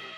Oh.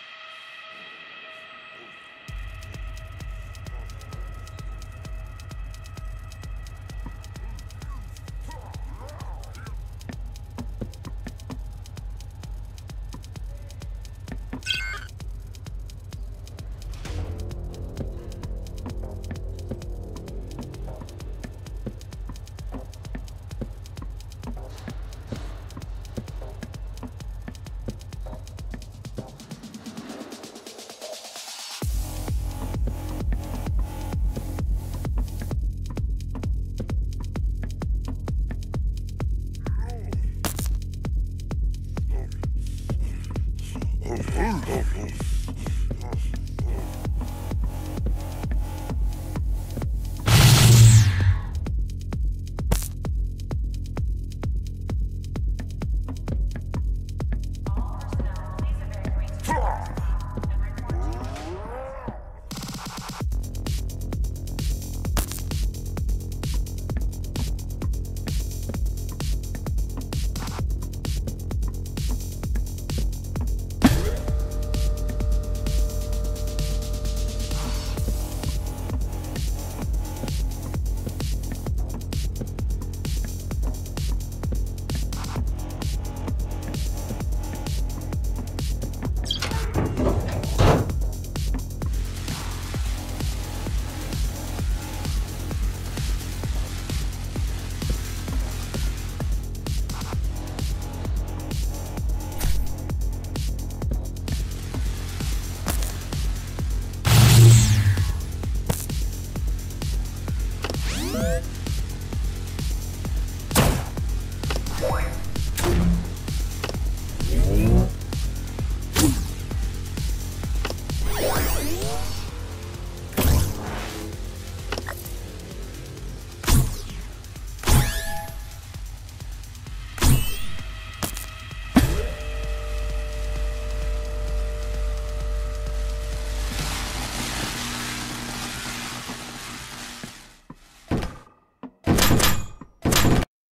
Carlos.